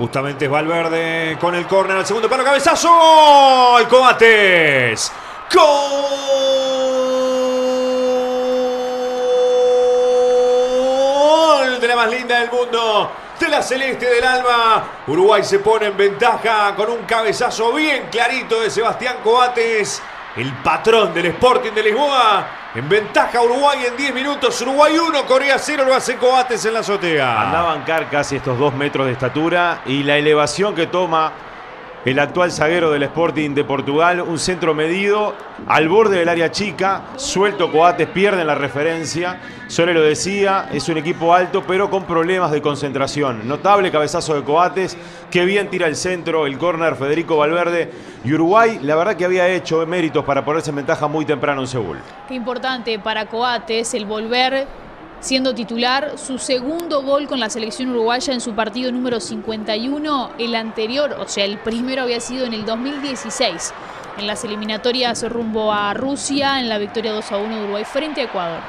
Justamente es Valverde con el córner al segundo palo, cabezazo. El Coates. Gol de la más linda del mundo. De la celeste del alma. Uruguay se pone en ventaja con un cabezazo bien clarito de Sebastián Coates. El patrón del Sporting de Lisboa. En ventaja Uruguay en 10 minutos. Uruguay 1, Corea 0. Lo hace Coates en la azotea. Anda a bancar casi estos dos metros de estatura y la elevación que toma el actual zaguero del Sporting de Portugal, un centro medido al borde del área chica, suelto Coates, pierde la referencia, Sole lo decía, es un equipo alto pero con problemas de concentración. Notable cabezazo de Coates, que bien tira el centro, el córner Federico Valverde y Uruguay, la verdad que había hecho méritos para ponerse en ventaja muy temprano en Seúl. Qué importante para Coates el volver siendo titular, su segundo gol con la selección uruguaya en su partido número 51, el anterior, o sea, el primero había sido en el 2016, en las eliminatorias rumbo a Rusia, en la victoria 2 a 1 de Uruguay frente a Ecuador.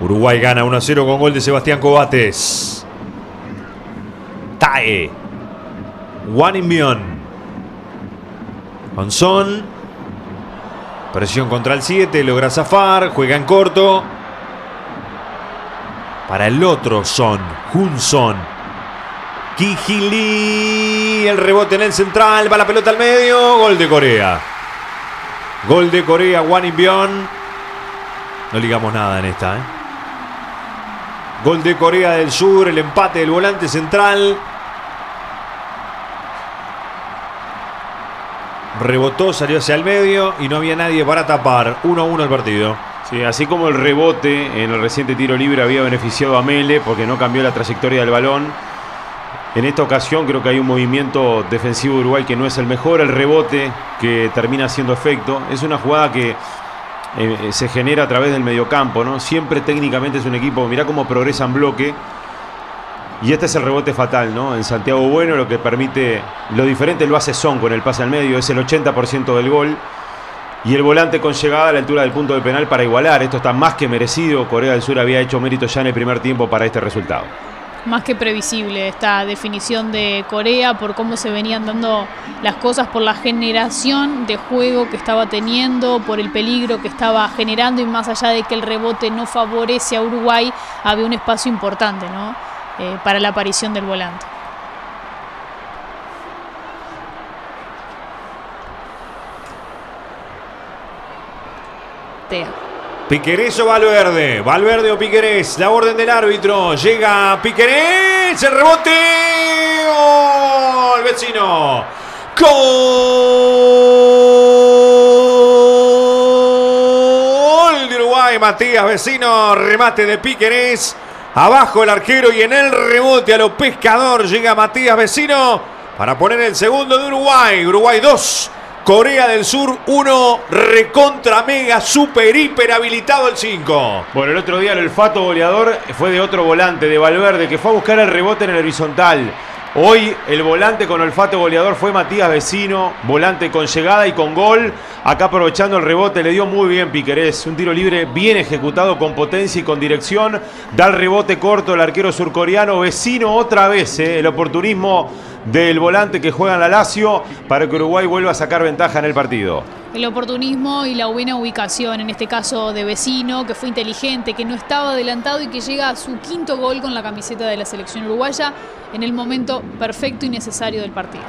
Uruguay gana 1 a 0 con gol de Sebastián Cobates. Tae. Juan Inmion. Presión contra el 7, logra zafar, juega en corto. Para el otro Son, Junson. Kijili, el rebote en el central, va la pelota al medio, gol de Corea. Gol de Corea, Juan Inbion. No ligamos nada en esta, ¿eh? Gol de Corea del Sur, el empate del volante central. Rebotó, salió hacia el medio y no había nadie para tapar. 1 a 1 el partido. Sí, así como el rebote en el reciente tiro libre había beneficiado a Mele porque no cambió la trayectoria del balón. En esta ocasión creo que hay un movimiento defensivo de Uruguay que no es el mejor. El rebote que termina haciendo efecto. Es una jugada que eh, se genera a través del mediocampo. ¿no? Siempre técnicamente es un equipo, mirá cómo progresa en bloque. Y este es el rebote fatal, ¿no? En Santiago Bueno lo que permite, lo diferente lo hace Son con el pase al medio, es el 80% del gol. Y el volante con llegada a la altura del punto de penal para igualar. Esto está más que merecido. Corea del Sur había hecho mérito ya en el primer tiempo para este resultado. Más que previsible esta definición de Corea por cómo se venían dando las cosas, por la generación de juego que estaba teniendo, por el peligro que estaba generando y más allá de que el rebote no favorece a Uruguay, había un espacio importante, ¿no? Eh, para la aparición del volante. Piquerés o Valverde. Valverde o Piquerés. La orden del árbitro. Llega Piquerés. El rebote. ¡Oh! El vecino. Gol de Uruguay. Matías Vecino. Remate de Piquerés. Abajo el arquero y en el rebote a lo pescador llega Matías Vecino para poner el segundo de Uruguay. Uruguay 2, Corea del Sur 1, recontra mega super hiper habilitado el 5. Bueno, el otro día el olfato goleador fue de otro volante, de Valverde, que fue a buscar el rebote en el horizontal. Hoy el volante con olfato goleador fue Matías Vecino, volante con llegada y con gol. Acá aprovechando el rebote le dio muy bien Piquerés, un tiro libre bien ejecutado con potencia y con dirección. Da el rebote corto el arquero surcoreano, Vecino otra vez, eh, el oportunismo del volante que juega en la Lazio para que Uruguay vuelva a sacar ventaja en el partido el oportunismo y la buena ubicación, en este caso de vecino, que fue inteligente, que no estaba adelantado y que llega a su quinto gol con la camiseta de la selección uruguaya en el momento perfecto y necesario del partido.